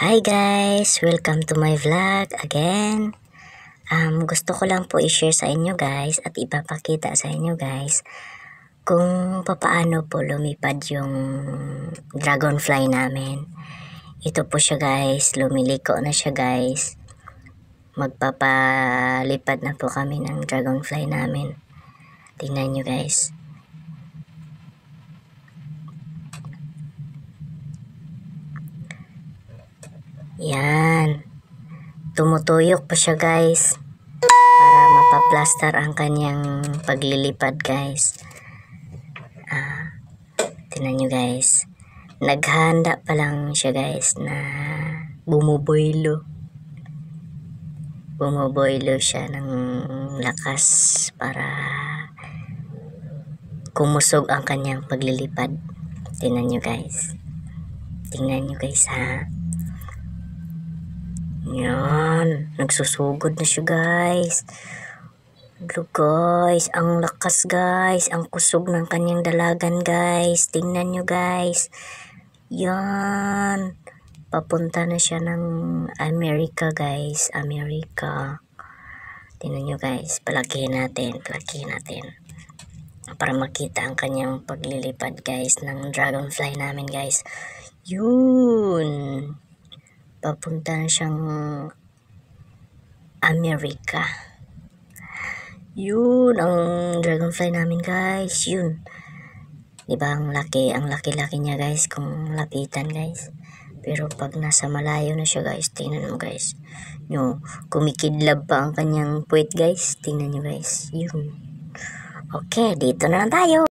Hi guys! Welcome to my vlog again. Um, gusto ko lang po i-share sa inyo guys at ipapakita sa inyo guys kung papaano po lumipad yung dragonfly namin. Ito po siya guys, lumiliko na siya guys. Magpapalipad na po kami ng dragonfly namin. Tingnan nyo guys. Yan. Tumutuyok pa siya guys. Para mapaplastar ang kanyang paglilipad guys. Ah, tingnan nyo guys. Naghanda pa lang siya guys na bumuboylo. Bumuboylo siya ng lakas para kumusog ang kanyang paglilipad. Tingnan nyo guys. Tingnan nyo guys ha. Yan. Nagsusugod na siya guys. Look guys. Ang lakas guys. Ang kusog ng kanyang dalagan guys. Tingnan nyo guys. Yan. Papunta na siya ng America guys. America. Tingnan nyo guys. Palakihin natin. Palakihin natin. Para makita ang kanyang paglilipad guys ng dragonfly namin guys. Yun papunta na siyang America. Yun, ang dragonfly namin guys. Yun. Diba ang laki, ang laki-laki niya guys kung lapitan guys. Pero pag nasa malayo na siya guys, tingnan mo guys. Yung kumikidlab pa ang kanyang puwit guys. Tingnan nyo guys. Yun. Okay, dito na lang tayo.